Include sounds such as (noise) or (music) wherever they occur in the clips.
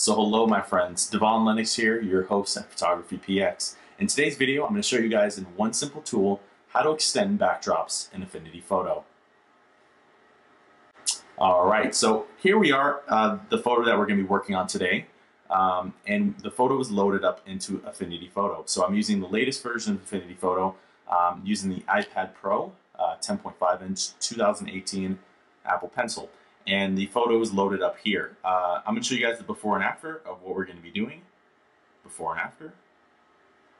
So hello my friends, Devon Lennox here, your host at Photography PX. In today's video, I'm going to show you guys in one simple tool how to extend backdrops in Affinity Photo. Alright, so here we are, uh, the photo that we're going to be working on today. Um, and the photo is loaded up into Affinity Photo. So I'm using the latest version of Affinity Photo, um, using the iPad Pro, uh, 10.5 inch 2018 Apple Pencil and the photo is loaded up here. Uh, I'm to show you guys the before and after of what we're going to be doing. Before and after.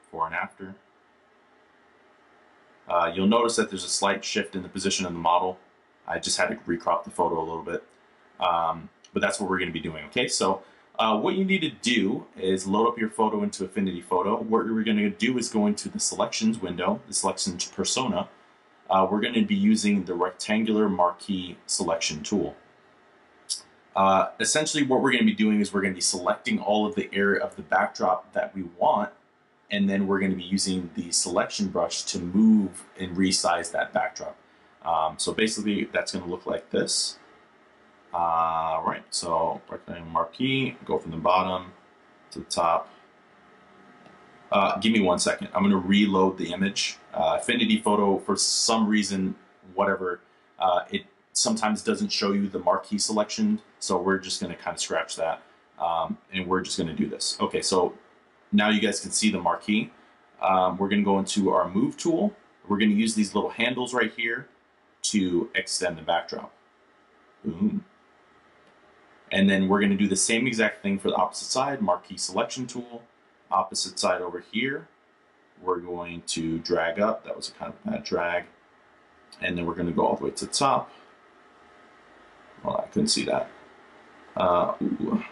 Before and after. Uh, you'll notice that there's a slight shift in the position of the model. I just had to recrop the photo a little bit. Um, but that's what we're going to be doing, okay? So uh, what you need to do is load up your photo into Affinity Photo. What we're going to do is go into the selections window, the selections persona. Uh, we're going to be using the rectangular marquee selection tool. Uh, essentially what we're going to be doing is we're going to be selecting all of the area of the backdrop that we want and then we're going to be using the selection brush to move and resize that backdrop. Um, so basically that's going to look like this. Uh, right, so rectangle marquee, go from the bottom to the top. Uh, give me one second. I'm going to reload the image. Uh, Affinity Photo, for some reason, whatever, uh, it sometimes doesn't show you the marquee selection. So we're just going to kind of scratch that. Um, and we're just going to do this. Okay, so now you guys can see the marquee. Um, we're going to go into our move tool. We're going to use these little handles right here to extend the backdrop. Boom. And then we're going to do the same exact thing for the opposite side, marquee selection tool. Opposite side over here, we're going to drag up. That was a kind of bad drag. And then we're going to go all the way to the top. Well, I couldn't see that. Uh, you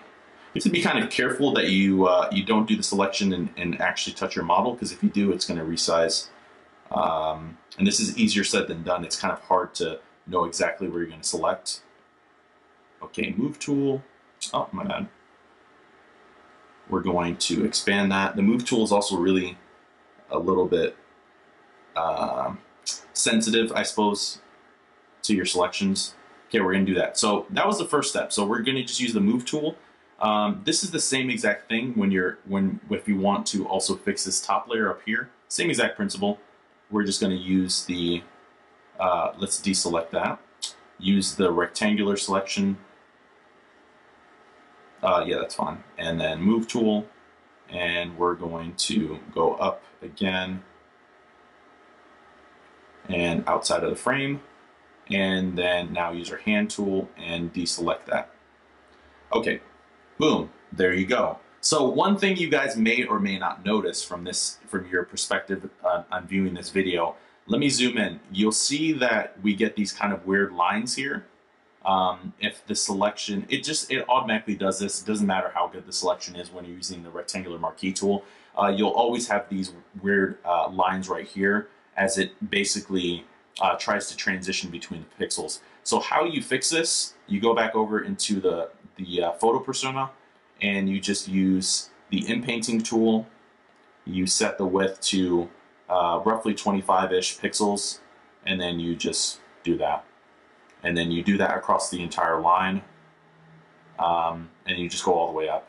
have to be kind of careful that you uh, you don't do the selection and, and actually touch your model because if you do, it's going to resize. Um, and this is easier said than done. It's kind of hard to know exactly where you're going to select. Okay, move tool. Oh, my bad. We're going to expand that. The move tool is also really a little bit uh, sensitive, I suppose, to your selections. Okay, we're gonna do that. So that was the first step. So we're gonna just use the move tool. Um, this is the same exact thing when you're when if you want to also fix this top layer up here. Same exact principle. We're just gonna use the uh, let's deselect that. Use the rectangular selection. Uh, yeah, that's fine. And then move tool, and we're going to go up again and outside of the frame and then now use our hand tool and deselect that. Okay, boom, there you go. So one thing you guys may or may not notice from this, from your perspective uh, on viewing this video, let me zoom in. You'll see that we get these kind of weird lines here. Um, if the selection, it just, it automatically does this. It doesn't matter how good the selection is when you're using the rectangular marquee tool. Uh, you'll always have these weird uh, lines right here as it basically uh, tries to transition between the pixels. So how you fix this, you go back over into the, the uh, photo persona and you just use the inpainting tool. You set the width to uh, roughly 25-ish pixels and then you just do that. And then you do that across the entire line um, and you just go all the way up.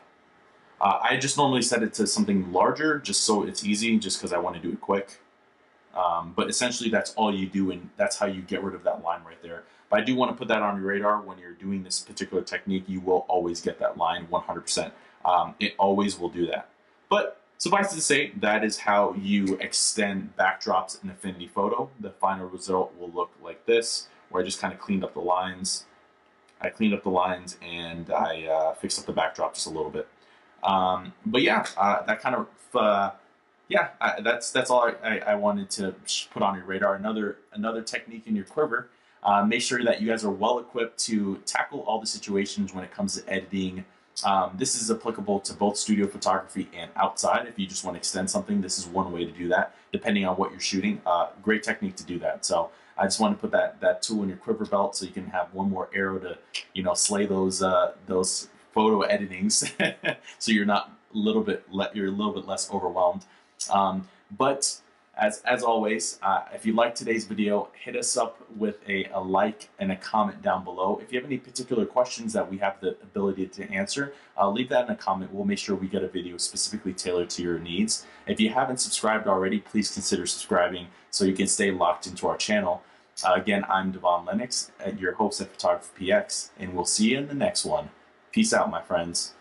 Uh, I just normally set it to something larger just so it's easy just because I want to do it quick. Um, but essentially, that's all you do, and that's how you get rid of that line right there. But I do want to put that on your radar when you're doing this particular technique. You will always get that line 100%. Um, it always will do that. But suffice to say, that is how you extend backdrops in Affinity Photo. The final result will look like this, where I just kind of cleaned up the lines. I cleaned up the lines and I uh, fixed up the backdrop just a little bit. Um, but yeah, uh, that kind of uh, yeah, I, that's that's all I, I, wanted to put on your radar. Another another technique in your quiver. Uh, make sure that you guys are well equipped to tackle all the situations when it comes to editing. Um, this is applicable to both studio photography and outside. If you just want to extend something, this is one way to do that, depending on what you're shooting. Uh, great technique to do that. So I just want to put that that tool in your quiver belt so you can have one more arrow to, you know, slay those uh, those photo editings, (laughs) so you're not a little bit you're a little bit less overwhelmed. Um, but as as always, uh, if you like today's video, hit us up with a, a like and a comment down below. If you have any particular questions that we have the ability to answer, uh, leave that in a comment. We'll make sure we get a video specifically tailored to your needs. If you haven't subscribed already, please consider subscribing so you can stay locked into our channel. Uh, again, I'm Devon Lennox, at your host at Photography PX, and we'll see you in the next one. Peace out, my friends.